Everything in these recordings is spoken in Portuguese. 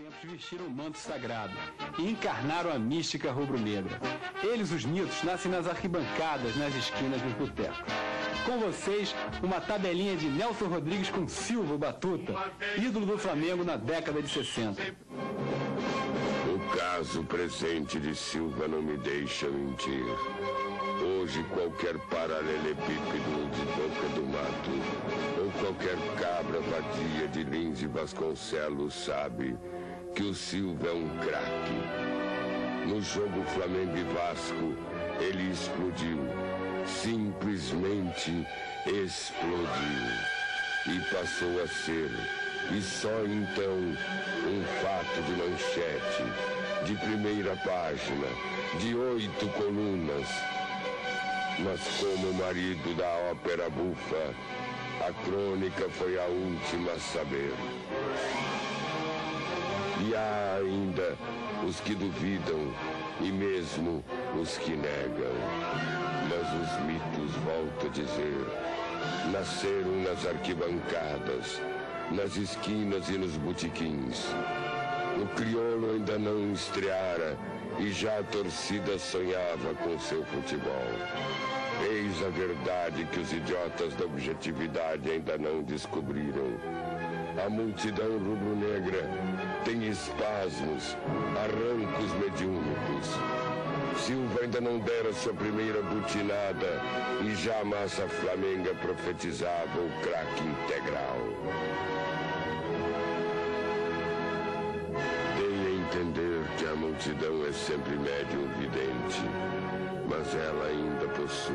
tempos vestiram o manto sagrado e encarnaram a mística rubro-negra. Eles, os mitos, nascem nas arquibancadas, nas esquinas dos botecos. Com vocês, uma tabelinha de Nelson Rodrigues com Silva Batuta, ídolo do Flamengo na década de 60. O caso presente de Silva não me deixa mentir. Hoje qualquer paralelepípedo de boca do mato ou qualquer cabra vadia de Lins e Vasconcelos sabe que o Silva é um craque. No jogo Flamengo e Vasco, ele explodiu. Simplesmente explodiu. E passou a ser, e só então, um fato de manchete, de primeira página, de oito colunas. Mas como marido da ópera bufa, a crônica foi a última a saber. E há ainda os que duvidam e mesmo os que negam. Mas os mitos, volto a dizer, nasceram nas arquibancadas, nas esquinas e nos botiquins. O crioulo ainda não estreara e já a torcida sonhava com seu futebol. Eis a verdade que os idiotas da objetividade ainda não descobriram. A multidão rubro-negra tem espasmos, arrancos mediúnicos. Silva ainda não dera sua primeira butinada e já a massa flamenga profetizava o craque integral. Dei a entender que a multidão é sempre médium vidente, mas ela ainda possui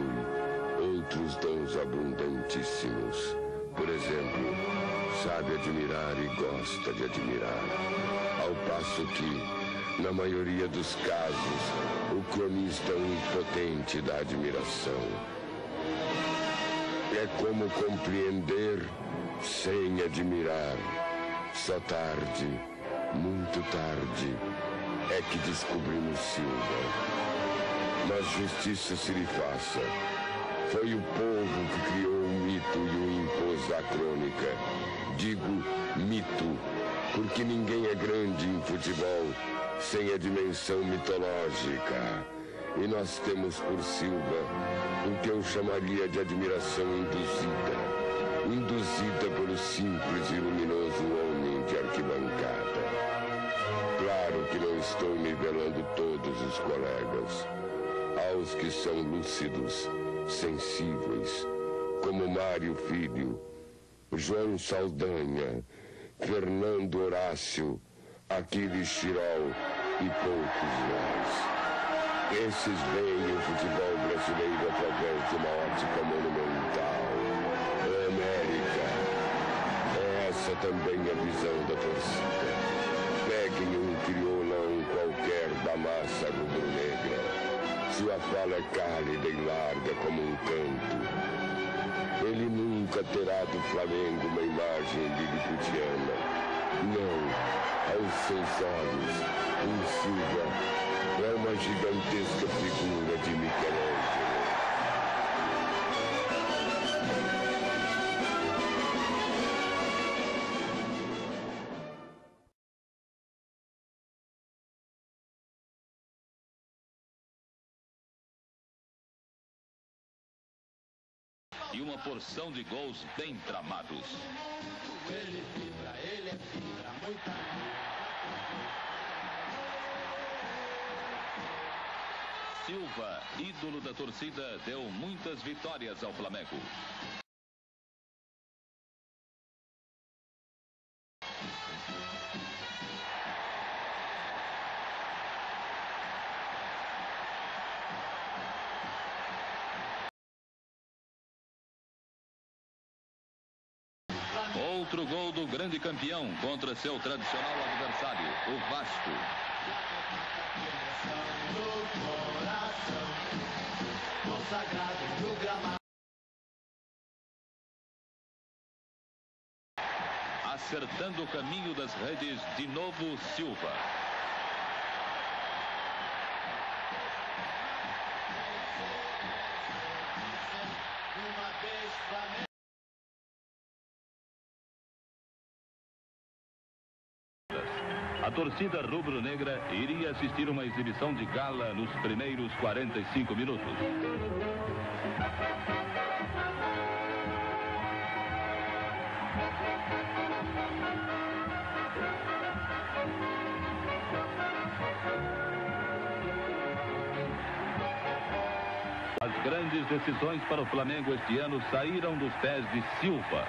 outros dons abundantíssimos. Por exemplo, sabe admirar e gosta de admirar. Ao passo que, na maioria dos casos, o cronista é um impotente da admiração. É como compreender sem admirar. Só tarde, muito tarde, é que descobrimos Silva. Mas justiça se lhe faça. Foi o povo que criou o mito e o impôs à crônica. Digo mito, porque ninguém é grande em futebol sem a dimensão mitológica. E nós temos por Silva o que eu chamaria de admiração induzida. Induzida pelo simples e luminoso homem de arquibancada. Claro que não estou nivelando todos os colegas. Aos que são lúcidos, sensíveis, como Mário Filho, João Saldanha, Fernando Horácio, Aquiles Chirol e poucos mais. Esses veem o futebol brasileiro através de uma ótica monumental. A América. É essa também a visão da torcida. Peguem um criolão qualquer da massa rubro-negra. Sua fala é cálida e larga como um canto. Ele nunca terá do Flamengo uma imagem liliputiana. Não, aos seus olhos, um Silva é uma gigantesca figura de Michelangelo. Uma porção de gols bem tramados. Ele fibra, ele é muita Silva, ídolo da torcida, deu muitas vitórias ao Flamengo. Grande campeão contra seu tradicional adversário, o Vasco. Acertando o caminho das redes, de novo Silva. Torcida rubro-negra iria assistir uma exibição de gala nos primeiros 45 minutos. As grandes decisões para o Flamengo este ano saíram dos pés de Silva.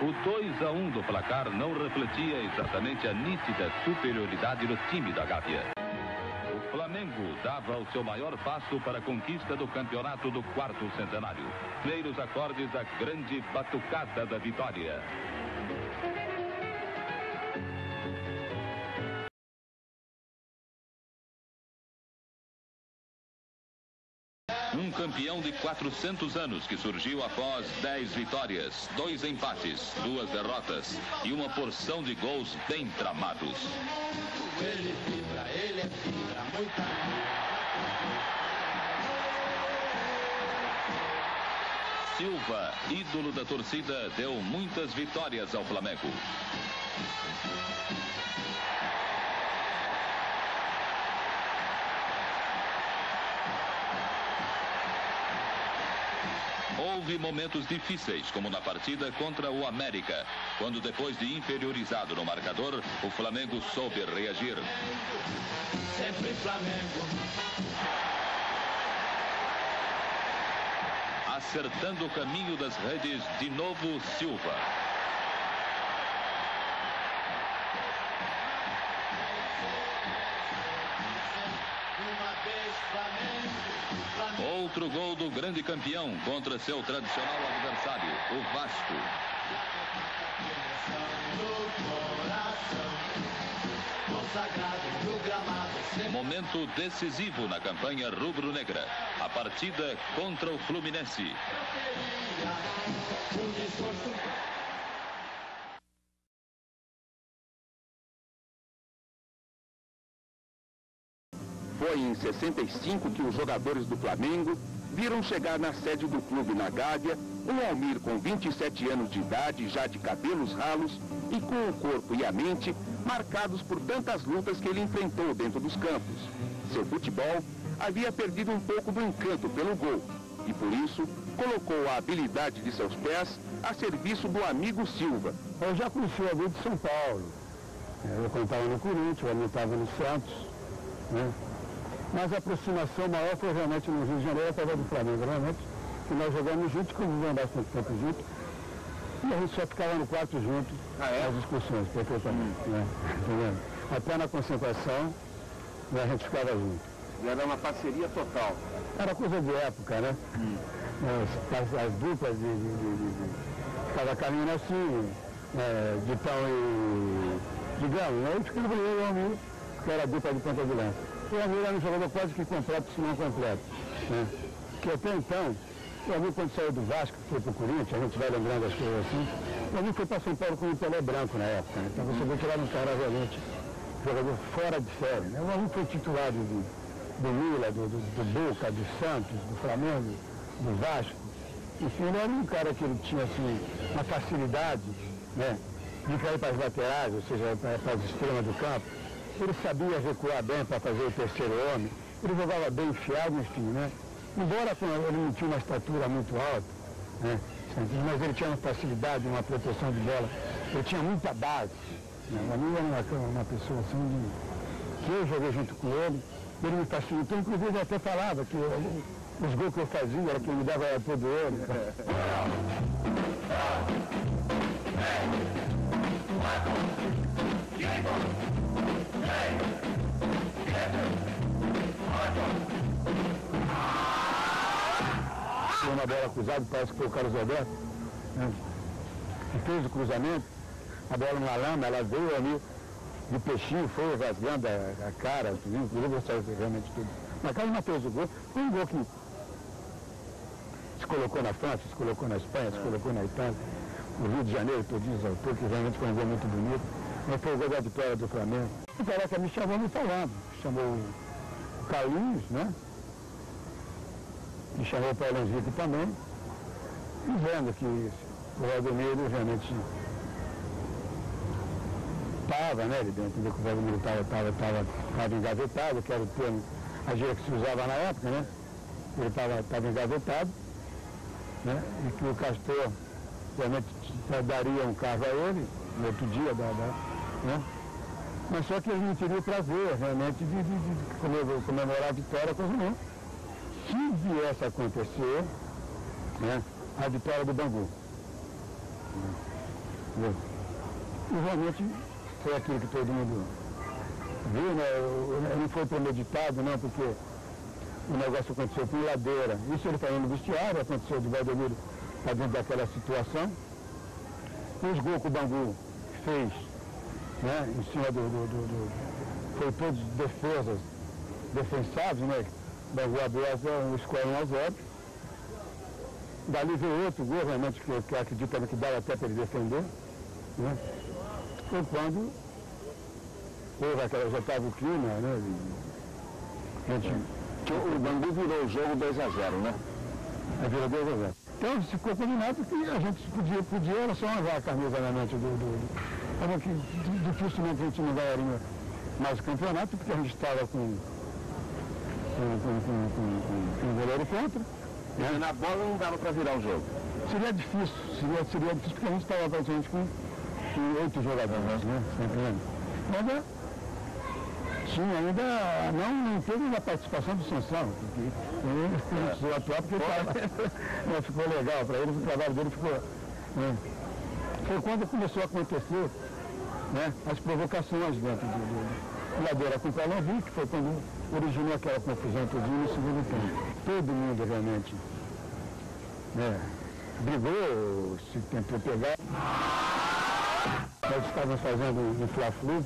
O 2 a 1 do placar não refletia exatamente a nítida superioridade do time da Gávea. O Flamengo dava o seu maior passo para a conquista do campeonato do quarto centenário. Primeiros acordes da grande batucada da vitória. Campeão de 400 anos que surgiu após 10 vitórias, dois empates, duas derrotas e uma porção de gols bem tramados. Ele fibra, ele é fibra, muita Silva, ídolo da torcida, deu muitas vitórias ao Flamengo. Houve momentos difíceis, como na partida contra o América, quando depois de inferiorizado no marcador, o Flamengo soube reagir. sempre Flamengo. Acertando o caminho das redes, de novo Silva. Campeão contra seu tradicional adversário, o Vasco. Momento decisivo na campanha rubro-negra. A partida contra o Fluminense. um Foi em 65 que os jogadores do Flamengo viram chegar na sede do clube na Gávea um Almir com 27 anos de idade, já de cabelos ralos e com o corpo e a mente marcados por tantas lutas que ele enfrentou dentro dos campos. Seu futebol havia perdido um pouco do encanto pelo gol e por isso colocou a habilidade de seus pés a serviço do amigo Silva. Eu já conheci o Amigo de São Paulo. Eu contava no Corinthians, Amigo estava no Santos. Né? Mas a aproximação maior foi realmente no Rio de Janeiro, através do Flamengo, realmente. Que nós jogamos juntos, convivemos bastante tempo juntos. E a gente só ficava no quarto junto, nas discussões, perfeitamente. Né? Entendendo? Até na concentração, né, a gente ficava junto. Era uma parceria total. Era coisa de época, né? As, as- as duplas de, de, de, de, cada caminho assim, é, de pão e digamos, né? Eu ficava eu e o amigo, que era a dupla de ponta de lança. O amigo era um jogador quase que completo, se não completo. Né? Que até então, o amigo quando saiu do Vasco, foi pro Corinthians, a gente vai lembrando as coisas assim, o amigo foi para São Paulo com o Pelé branco na época, né? Então você vê que era um cara realmente jogador fora de série. Né? O amigo foi titular do, do Lula, do, do, do Boca, do Santos, do Flamengo, do Vasco. Enfim, ele era um cara que ele tinha assim, uma facilidade né, de cair para as laterais, ou seja, para, para as extremas do campo. Ele sabia recuar bem para fazer o terceiro homem. Ele jogava bem enfiado, enfim, né? Embora ele não tinha uma estatura muito alta, né? mas ele tinha uma facilidade, uma proteção de bola. Ele tinha muita base. Né? O amigo era uma, uma pessoa assim de, que eu joguei junto com ele, ele me facilitou, inclusive eu até falava que eu- os gols que eu fazia era que ele me dava todo ele. Uma bola cruzada, parece que foi o Carlos Alberto, né? que fez o cruzamento, a bola numa lama, ela veio ali de peixinho, foi rasgando a, a cara, tudo, inclusive eu saí realmente tudo. Mas Carlos não fez o gol, foi um gol que se colocou na França, se colocou na Espanha, se colocou na Itália, no Rio de Janeiro, todinho exaltou, que realmente foi um gol muito bonito. Mas foi o gol da vitória do Flamengo. O Careca me chamou me falando, chamou o Carlinhos, né? Me chamou para Elenzico também, e vendo que o Valdomiro realmente estava, né, ele entendeu que o Valdomiro estava tava, tava, tava engavetado, que era o termo, a gíria que se usava na época, né? Ele estava engavetado, né? E que o Castor realmente daria um cargo a ele, no outro dia, da, da né? Mas só que eles não teriam prazer realmente de, de, de comemorar a vitória, coisa não. Se viesse a acontecer, né, a vitória do Bangu. Né? E realmente foi aquilo que todo mundo viu, né? Não foi premeditado, não, porque o negócio aconteceu com ladeira. Isso ele falando no vestiário, aconteceu de Valdemiro para dentro daquela situação. Os gols que o Bangu fez né, em cima do, do, do, do foi todas defesas defensáveis, né? Bangu abriu o score 1 a 0. Dali veio outro gol, realmente, que, que acredito que dava até para ele defender. Né? Foi quando houve aquela, já estava o clima, né? A gente, o Bangu virou o jogo 2 a 0 né? É, virou 2 a 0 Então ficou combinado que a gente podia, podia era só lavar a camisa na mente do, do era que dificilmente a gente não ganharia mais o campeonato, porque a gente estava com, com, com, um goleiro contra. Né? E na bola não dava para virar o jogo. Seria difícil, seria, seria difícil porque a gente estava praticamente com, com oito jogadores, né? Sempre Mas é, tinha ainda, não, não teve a participação do Sansão, porque ele precisou atuar porque tava, ficou legal para ele, o trabalho dele ficou. Né? Foi quando começou a acontecer né, as provocações dentro do, do ladeira com o que foi quando originou aquela confusão todinha no segundo tempo. Todo mundo realmente né, brigou, se tentou pegar. Nós estávamos fazendo um Fla-Flu.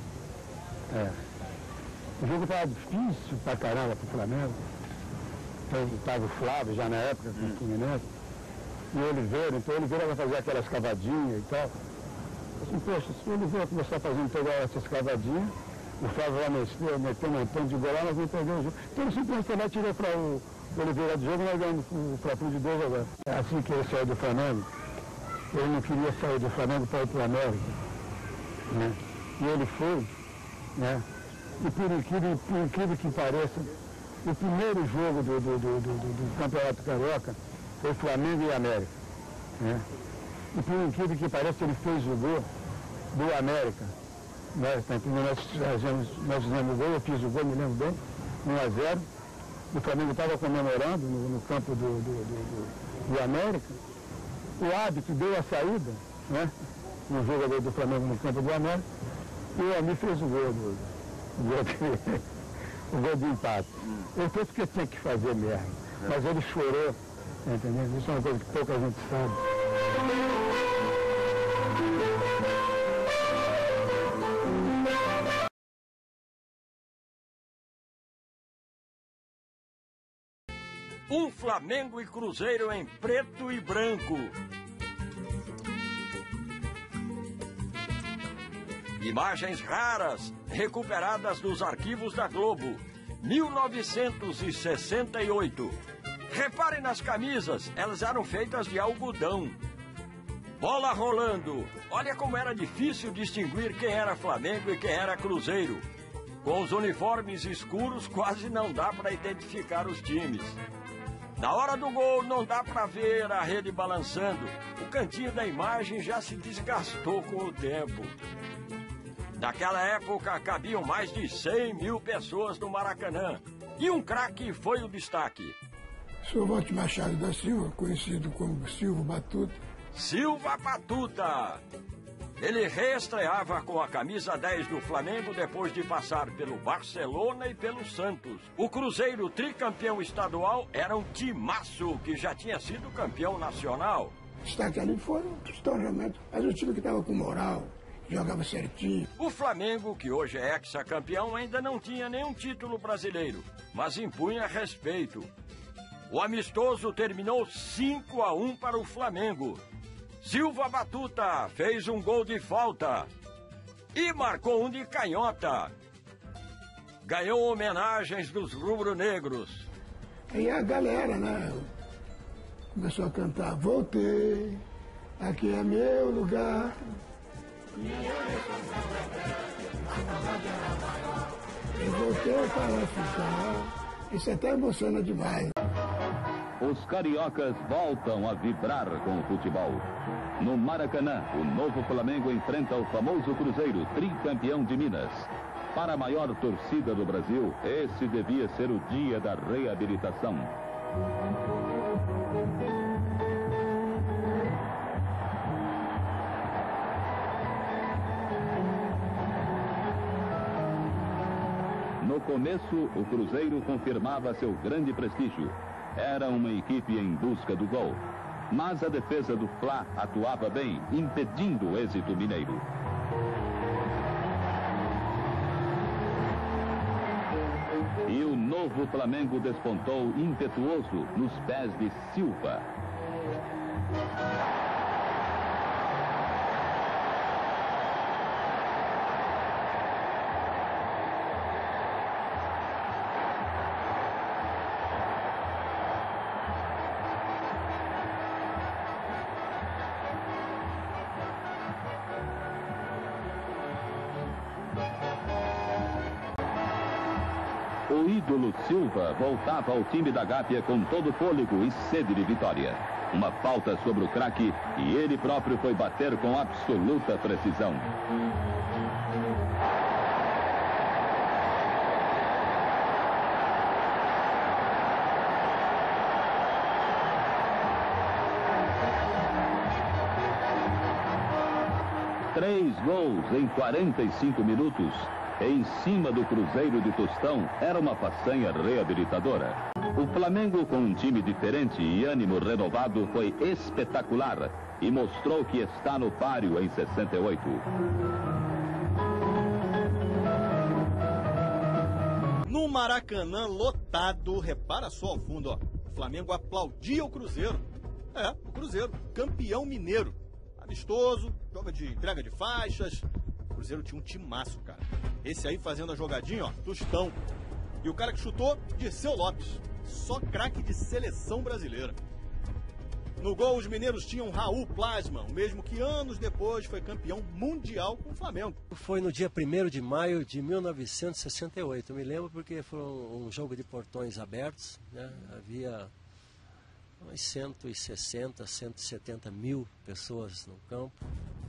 É. O jogo estava difícil pra caramba pro Flamengo. Então estava o Flávio já na época com o Fluminense. E o Oliveira, então o Oliveira vai fazer aquelas cavadinhas e tal assim, poxa, se o Oliveira começar fazendo todas essas cavadinhas, o Flávio meter, meter um montão de gol lá, nós vamos perder o jogo. Então simplesmente lá, tirou para o Oliveira do jogo nós ganhamos o Flávio de 2 agora. É assim que ele saiu do Flamengo, ele não queria sair do Flamengo para ir para o América. Né? E ele foi, né? E por incrível, por incrível que pareça, o primeiro jogo do, do, do, do Campeonato Carioca foi Flamengo e América. Né? E por incrível que pareça, ele fez o gol do América. Nós, tá nós, fizemos, nós fizemos o gol, eu fiz o gol, me lembro bem, 1 a 0. O Flamengo estava comemorando no, no campo do, do, do, do, América. O hábito deu a saída, né? No jogador do Flamengo no campo do América. E o Ami fez o gol do, o gol, de, o empate. Ele fez porque tinha que fazer mesmo. Mas ele chorou, entendeu? Isso é uma coisa que pouca gente sabe. Flamengo e Cruzeiro em preto e branco. Imagens raras recuperadas dos arquivos da Globo. 1968. Repare nas camisas, elas eram feitas de algodão. Bola rolando. Olha como era difícil distinguir quem era Flamengo e quem era Cruzeiro. Com os uniformes escuros, quase não dá para identificar os times. Na hora do gol não dá para ver a rede balançando. O cantinho da imagem já se desgastou com o tempo. Naquela época cabiam mais de 100 mil pessoas no Maracanã. E um craque foi o destaque. Sou Walter Machado da Silva, conhecido como Silva Batuta. Silva Batuta! Ele reestreava com a camisa 10 do Flamengo depois de passar pelo Barcelona e pelo Santos. O Cruzeiro, tricampeão estadual, era um timaço que já tinha sido campeão nacional. Destaque ali foram os tornamentos, mas o time que estava com moral, jogava certinho. O Flamengo, que hoje é ex-campeão, ainda não tinha nenhum título brasileiro, mas impunha respeito. O amistoso terminou 5 a 1 para o Flamengo. Silva Batuta fez um gol de falta e marcou um de canhota. Ganhou homenagens dos rubro-negros. Aí a galera, né? começou a cantar, voltei, aqui é meu lugar. Voltei para ficar. Isso até emociona demais. Os cariocas voltam a vibrar com o futebol. No Maracanã, o novo Flamengo enfrenta o famoso Cruzeiro, tricampeão de Minas. Para a maior torcida do Brasil, esse devia ser o dia da reabilitação. No começo, o Cruzeiro confirmava seu grande prestígio. Era uma equipe em busca do gol. Mas a defesa do Fla atuava bem, impedindo o êxito mineiro. E o novo Flamengo despontou impetuoso nos pés de Silva. O ídolo Silva voltava ao time da Gápia com todo fôlego e sede de vitória. Uma falta sobre o craque e ele próprio foi bater com absoluta precisão. Três gols em 45 minutos em cima do Cruzeiro de Tostão era uma façanha reabilitadora. O Flamengo, com um time diferente e ânimo renovado, foi espetacular e mostrou que está no páreo em 68. No Maracanã lotado, repara só ao fundo, ó. O Flamengo aplaudia o Cruzeiro. É, o Cruzeiro, campeão mineiro. Amistoso, joga de entrega de faixas, o Cruzeiro tinha um timaço, cara. Esse aí fazendo a jogadinha, ó, Tostão. E o cara que chutou, Dirceu Lopes. Só craque de seleção brasileira. No gol, os mineiros tinham Raul Plasma, o mesmo que anos depois foi campeão mundial com o Flamengo. Foi no dia 1 de maio de 1968. Eu me lembro porque foi um, jogo de portões abertos. Né? Havia umas 160, 170 mil pessoas no campo.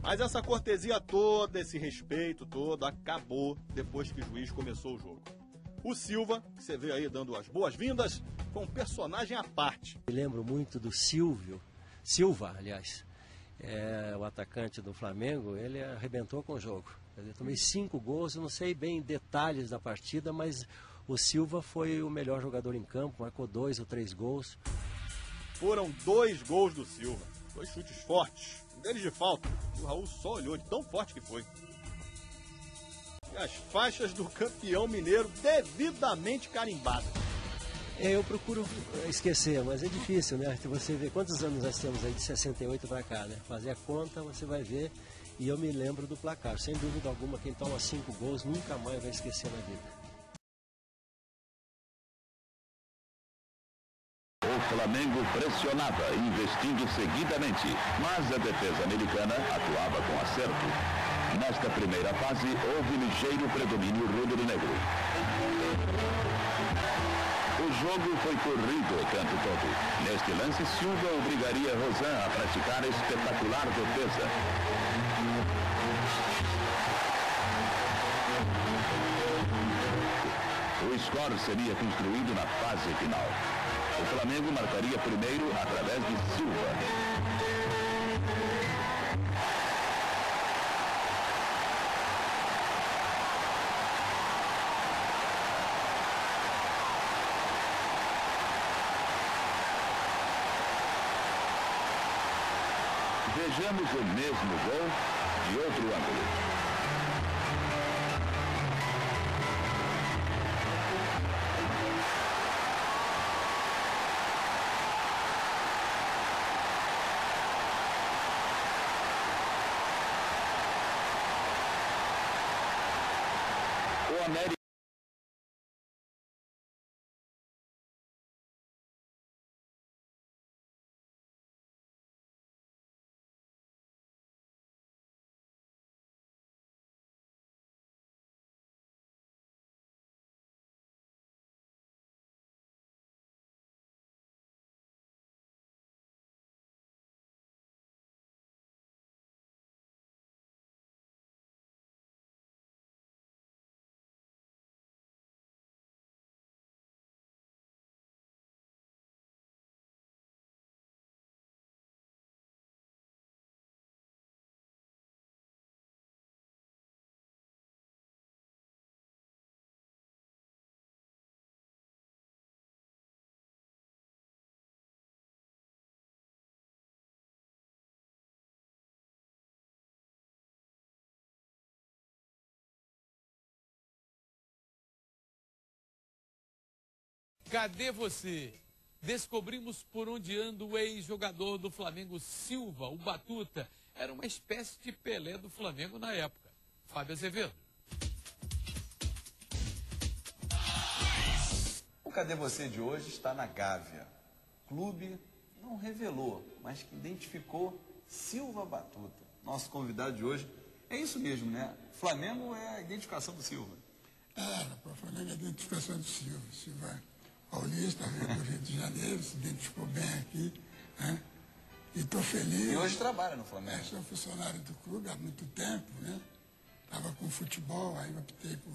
Mas essa cortesia toda, esse respeito todo, acabou depois que o juiz começou o jogo. O Silva, que você vê aí dando as boas-vindas, foi um personagem à parte. Me lembro muito do Silvio, Silva, aliás, é, o atacante do Flamengo, ele arrebentou com o jogo. Eu tomei cinco gols, eu não sei bem detalhes da partida, mas o Silva foi o melhor jogador em campo, marcou dois ou três gols. Foram dois gols do Silva, dois chutes fortes, um deles de falta. E o Raul só olhou de tão forte que foi. E as faixas do campeão mineiro devidamente carimbadas. É, eu procuro esquecer, mas é difícil, né? Você vê quantos anos nós temos aí de 68 para cá, né? Fazer a conta, você vai ver. E eu me lembro do placar. Sem dúvida alguma, quem toma cinco gols nunca mais vai esquecer na vida. Flamengo pressionava, investindo seguidamente, mas a defesa americana atuava com acerto. Nesta primeira fase, houve ligeiro predomínio rubro-negro. O jogo foi corrido o tempo todo. Neste lance, Silva obrigaria Rosan a praticar espetacular defesa. O score seria construído na fase final. O Flamengo marcaria primeiro através de Silva. Vejamos o mesmo gol de outro ângulo. Cadê você? Descobrimos por onde anda o ex-jogador do Flamengo Silva, o Batuta. Era uma espécie de Pelé do Flamengo na época. Fábio Azevedo. O Cadê Você de hoje está na Gávea. Clube não revelou, mas que identificou Silva Batuta. Nosso convidado de hoje é isso mesmo, né? Flamengo é a identificação do Silva. Era, para o Flamengo é a identificação do Silva. Silva é paulista, veio do Rio de Janeiro, se identificou bem aqui, né? E estou feliz. E hoje trabalha no Flamengo. É, sou funcionário do clube há muito tempo, né? Estava com futebol, aí optei por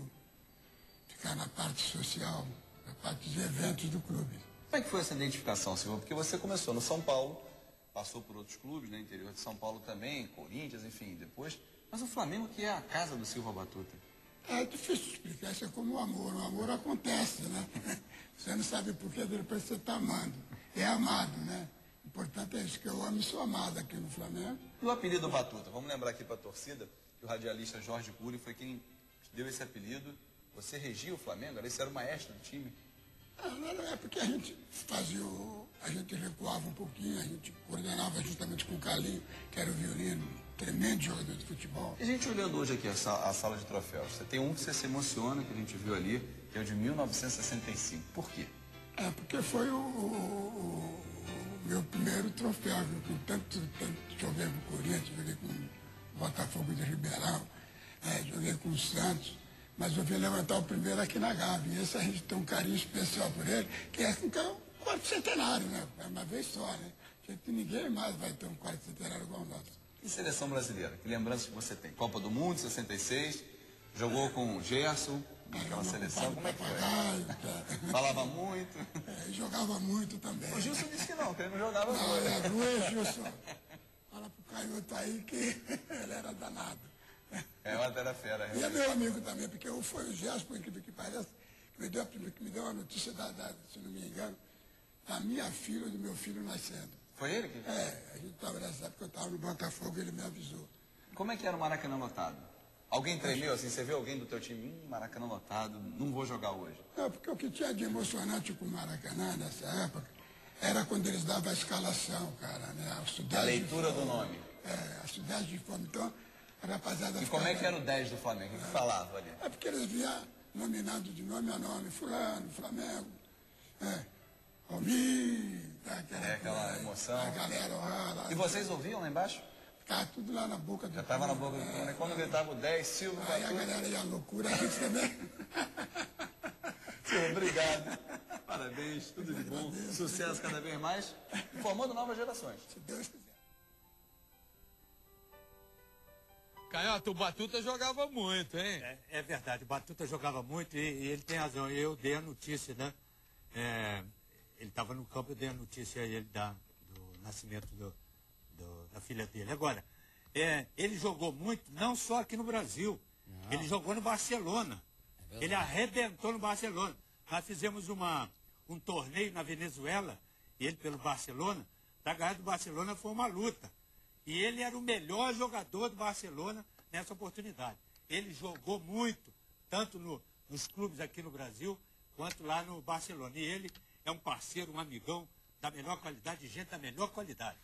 ficar na parte social, na parte de eventos do clube. Como é que foi essa identificação, Silva? Porque você começou no São Paulo, passou por outros clubes, né? Interior de São Paulo também, Corinthians, enfim, depois. Mas o Flamengo que é a casa do Silva Batuta. É difícil explicar, isso é como o amor. O amor acontece, né? Você não sabe por que depois você está amando. É amado, né? O importante é isso, que eu amo e sou amado aqui no Flamengo. E o apelido Batuta? Vamos lembrar aqui para a torcida que o radialista Jorge Cury foi quem deu esse apelido. Você regia o Flamengo, você era o maestro do time. Ah, não, não é porque a gente fazia, a gente recuava um pouquinho, a gente coordenava justamente com o Calinho, que era o violino, tremendo jogador de futebol. E a gente olhando hoje aqui a sala, a sala de troféus, você tem um que você se emociona, que a gente viu ali, que é o de 1965. Por quê? É, porque foi o, o, o meu primeiro troféu, viu? com tanto, tanto joguei com o Corinthians, joguei com o Botafogo de Ribeirão, é, joguei com o Santos, mas eu vim levantar o primeiro aqui na Gávea. E esse a gente tem um carinho especial por ele, que é um quarto centenário, né? É uma vez só, né? Ninguém mais vai ter um quarto centenário igual o nosso. E seleção brasileira? Que lembrança que você tem? Copa do Mundo, 66, jogou com o Gerson, naquela seleção, como é que foi? Falava muito? É, jogava muito também. O Gilson disse que não, que ele não jogava não, muito. É, não é, Gilson. Fala pro Canhoto aí que ele era danado. É, uma era fera. E é meu amigo também, porque foi o Gerson, por incrível que pareça, que me deu, a, que me deu uma notícia, da, da, se não me engano, da minha filha do meu filho nascendo. Foi ele que? É, a gente estava nessa época, eu estava no Botafogo e ele me avisou. Como é que era o Maracanã lotado? Alguém tremeu assim? Você viu alguém do teu time? Hum, Maracanã lotado, não vou jogar hoje. Não, porque o que tinha de emocionante com o Maracanã nessa época era quando eles davam a escalação, cara, né? A, a leitura do nome. É, a cidade de fome. Então, a rapaziada... E como é que era o 10 do Flamengo? O que, é, falava ali? É porque eles vinham nominado de nome a nome, fulano, Flamengo, é, Almir, aquela, é, aquela emoção. A galera lá, E vocês ouviam lá embaixo? Ficava tudo lá na boca do Já estava na boca do é, Quando gritava o 10, Silva... Aí a galera ia loucura, a gente também... Obrigado. Parabéns, tudo de bom. Sucesso cada vez mais. Formando novas gerações. Se Deus quiser. Canhota, o Batuta jogava muito, hein? É, é, verdade, o Batuta jogava muito e, e, ele tem razão. Eu dei a notícia, né? É, ele estava no campo, eu dei a notícia a ele da, do nascimento do, do, da filha dele. Agora, é, ele jogou muito, não só aqui no Brasil, não. ele jogou no Barcelona. É ele arrebentou no Barcelona. Nós fizemos uma, um torneio na Venezuela, e ele pelo Barcelona, da ganhar do Barcelona foi uma luta. E ele era o melhor jogador do Barcelona nessa oportunidade. Ele jogou muito, tanto no, nos clubes aqui no Brasil, quanto lá no Barcelona. E ele é um parceiro, um amigão da melhor qualidade, gente da melhor qualidade.